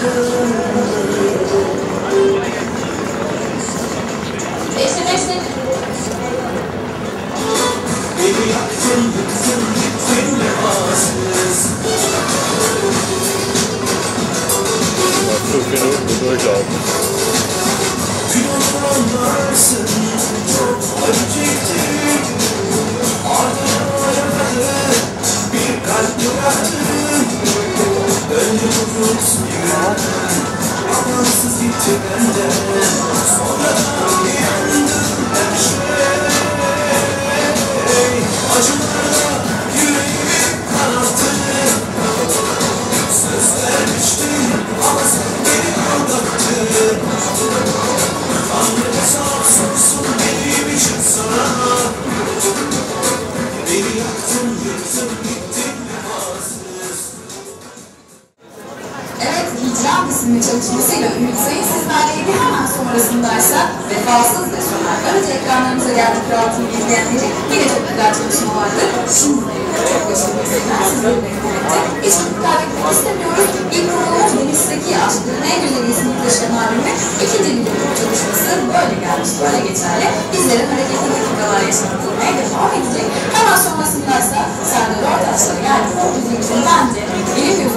Neyse Evet, İsimli çalışmasıyla ünlü sayı sizlerleydi. Hemen sonrasındaysa Vefasız ve Soner. Aracı ekranlarımıza geldi Kral TV izleyenleri. Yine çok güzel çalışma vardı. Şimdi çok başarılı isimler sizlerle birlikte. Hiç vakit kaybetmek istemiyoruz. İlk konumuz Deniz Seki aşkının en güzel ismini taşıyan albümü. İkinci grup çalışması böyle gelmiş, böyle geçerli. Bizlere hareketli dakikalar yaşatılmaya devam edecek. Hemen sonrasındaysa Serdar Ortaç'la geldi. O bizim için bence benim